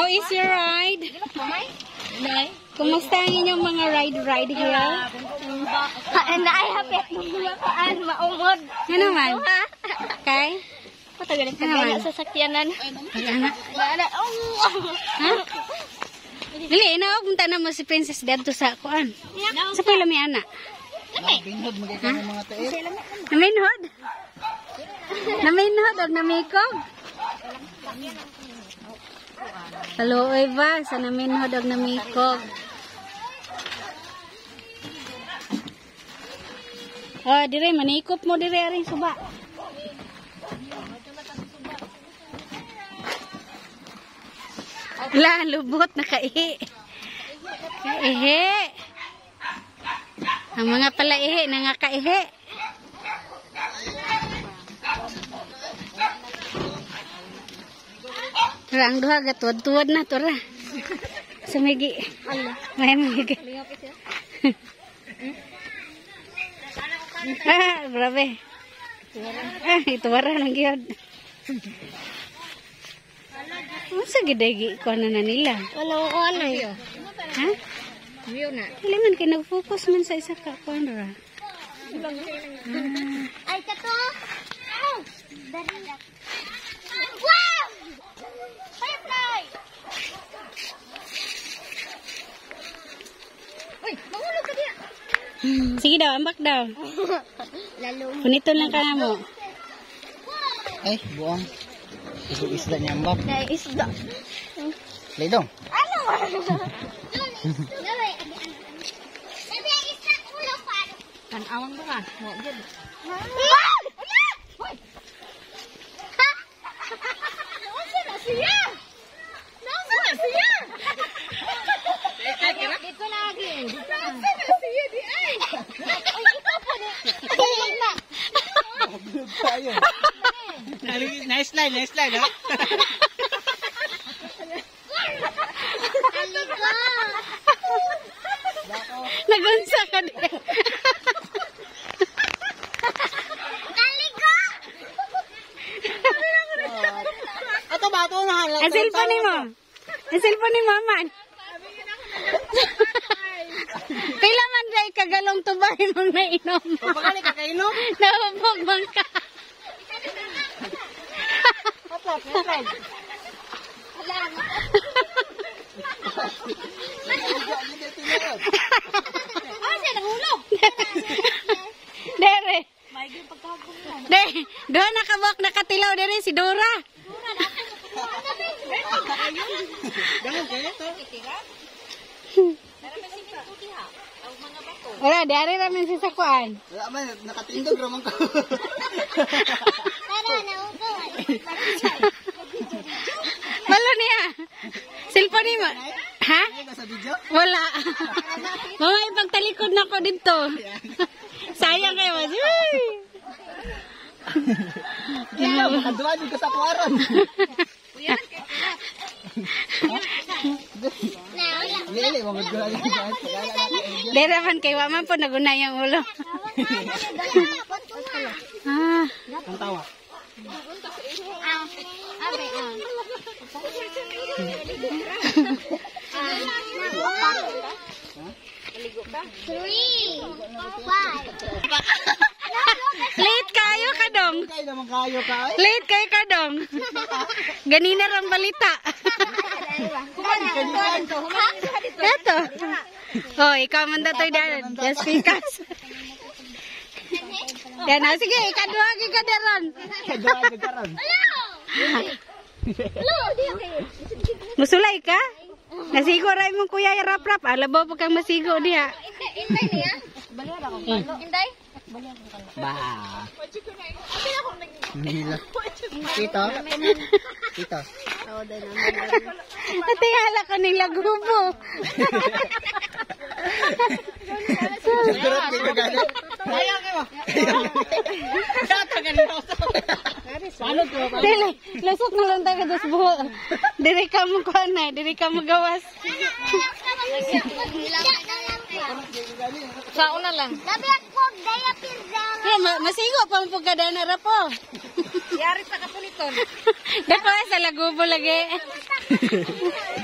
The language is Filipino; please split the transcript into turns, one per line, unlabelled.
How is your ride? Kumusta ang inyong mga ride-ride here?
And I have it. Maan, maumod.
Ano man? Kay?
Patagalin
Ano man?
sa sakyanan.
Anak.
Wala. Oh!
Ha? Dili, na punta na mo si Princess dito sa kuan. Sa pila mi ana.
Binhod magkakaroon ng mga tae.
Naminhod? Naminhod og namikog? Hello, Eva. Sa naminhod og namikog. Oh, dire manikop mo dire aring suba. La, lubot na kaihi. Kaihi. Ang mga palaihi, nangakaihi. Tara, ang duha gatuwad-tuwad na, tara. Sumigi. May migi. ah, grabe. Ah, ito wara ng giyod. Ano sa gidagi ko na na nila?
Walang ano yun.
Ha?
View na.
Kailangan kayo nag-focus man sa isa ka. Kung ra.
Ay, kato! Uy, mahulog ka diya!
Sige daw, ambak daw.
Lalo mo.
Punito lang ka na mo.
Ay, buong. Isu isda niya ambak.
Na isda.
Lidong.
Ano? Dali. Sabi ang isda ulo pa.
Tanawang ba ka? Mo, dyan.
Wow! Hoy! Ha? Nausa na siya! Nausa na siya! Dito lagi. Nausa na siya di ay! Ay, ikaw po ni. Tulog na.
Tayo. Nice line, nice line, ha?
Aligo!
Nagunsa ka din.
Aligo!
Ato ba? Ito na halang.
Ang cellphone ni mo. Ang cellphone ni mama. Pila man dai kagalong tubay mong nainom.
Pagkali ka kayo, no?
Nahubog man ka.
Ato, friend.
Ah, siya nahulog!
Dere. Dere, doon nakabok nakatilaw dere si Dora.
Ganun kayo, to?
Wala, dere ramen si Sakuan.
Wala man, nakatindog raman ko.
Tara, nahulog.
Malo niya. Cellphone ni mo. Ha? Wala. Mama, ipagtalikod na ko dito. Sayang kayo. Uy!
Kaya, makaduwa din ka sa kuwaron.
Dere man kay Waman po naguna yung ulo. ah,
Ang tawa.
Three, five.
late kayo kadong. Late kayo kadong. Ganina ram balita. Eto. Oh, ikaw man datoy dan. Just speakers. Yan na, sige, ikadwa ka daron.
Kaduwa din ka ron.
Musulay ka? Nasigo ray mong kuya ya rap rap. Alabaw pa kang masigo diha.
Inday niya? Inday?
Ba. Nila. Tito? Tito?
Ate hala ko nila gubo.
Sigurot dito gano'n. Kaya ka mo. Kaya ka ganito. Paano ko?
Dili, lusot na lang tayo dos buho. Diri ka mo kuha na, diri ka mo gawas.
Sa una lang. Labi ako, daya pirda.
Kaya ma masigo pa mo pagkadana ra po.
Yari sa kapuliton.
Dako sa lagubo lagi.